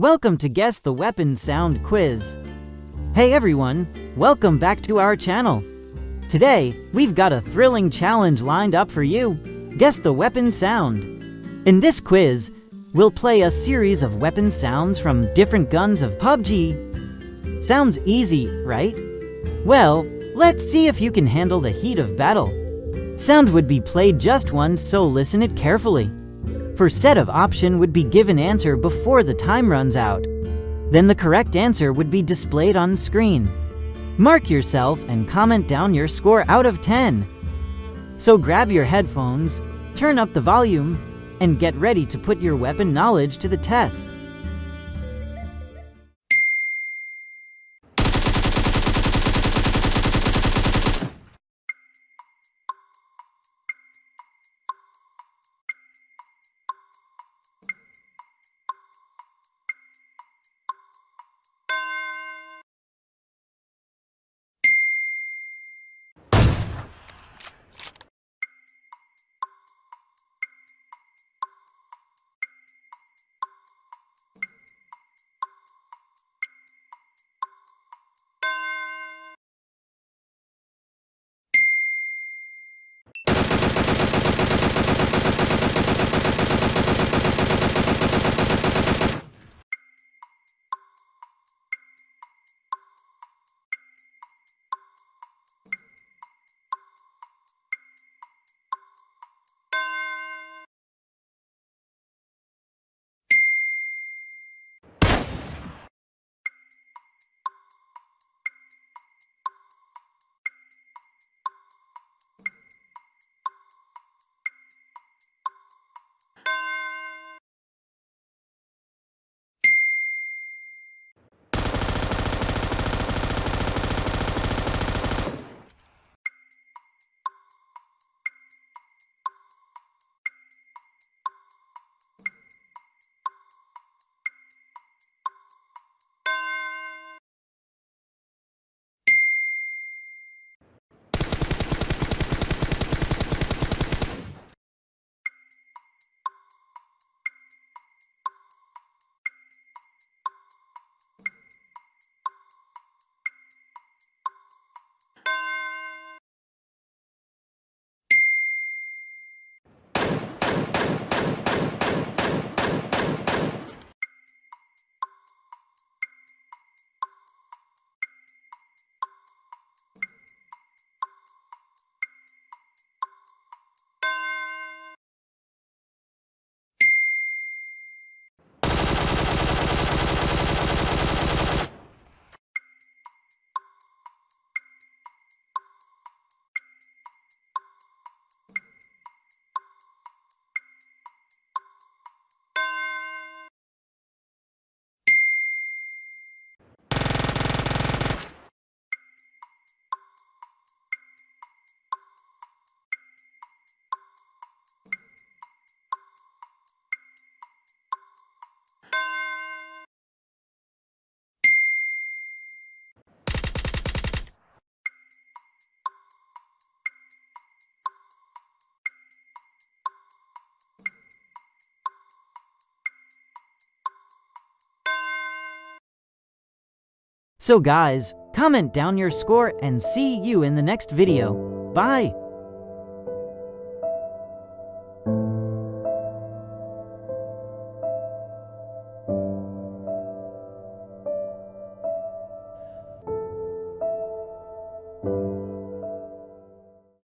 Welcome to Guess the Weapon Sound Quiz. Hey everyone, welcome back to our channel. Today, we've got a thrilling challenge lined up for you. Guess the weapon sound. In this quiz, we'll play a series of weapon sounds from different guns of PUBG. Sounds easy, right? Well, let's see if you can handle the heat of battle. Sound would be played just once, so listen it carefully. For set of option would be given answer before the time runs out. Then the correct answer would be displayed on screen. Mark yourself and comment down your score out of 10. So grab your headphones, turn up the volume, and get ready to put your weapon knowledge to the test. So guys, comment down your score and see you in the next video. Bye!